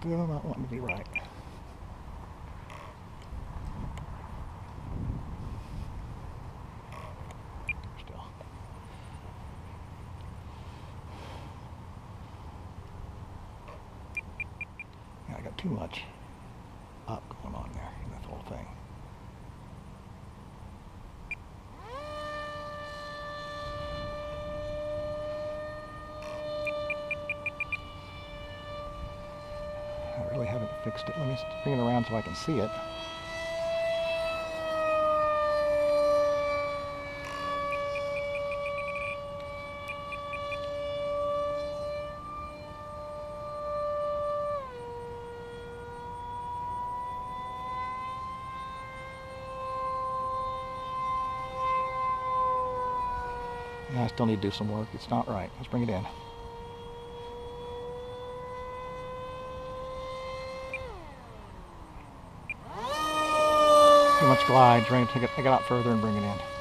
Still not wanting to be right. Still. Yeah, I got too much fixed it. Let me bring it around so I can see it. I still need to do some work. It's not right. Let's bring it in. Too much glide. Trying to take it, take it out further and bring it in.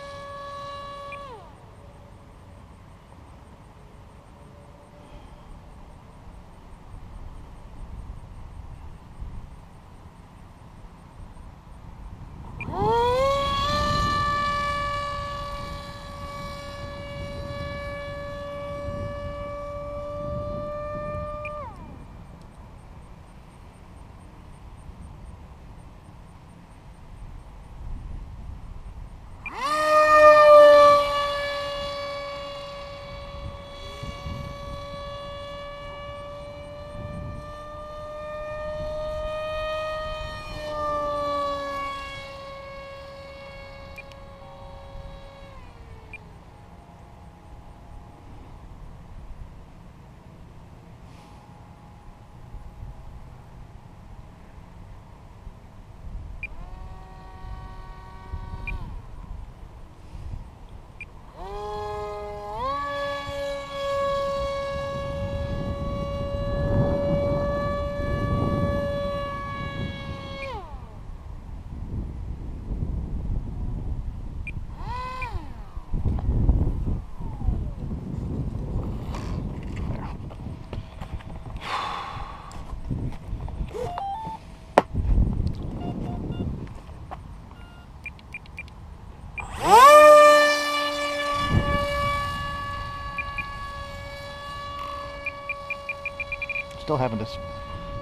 Still having to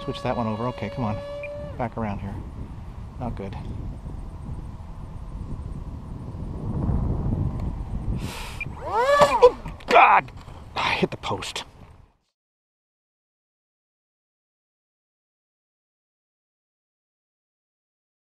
switch that one over. Okay, come on. Back around here. Not good. Oh, God! I hit the post.